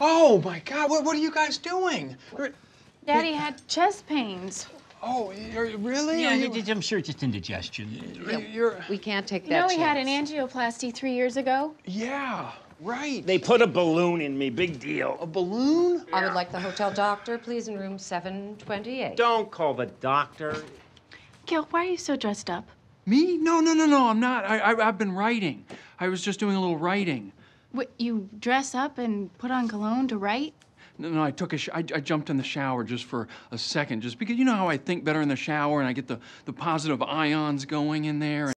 Oh my God! What, what are you guys doing? Daddy had chest pains. Oh, really? Yeah, you, I'm sure it's just indigestion. you're, We can't take You that know he had an angioplasty three years ago? yeah, right. They put a balloon in me, big deal. a balloon? I would like the hotel doctor, please, in room 728. Don't call the doctor. Gil, why are you so dressed up? Me? No, no, no, no. I'm not. I, I, I've been writing. I was just doing a little writing. What, you dress up and put on cologne to write? No, no, I took a I, I jumped in the shower just for a second, just because you know how I think better in the shower and I get the, the positive ions going in there.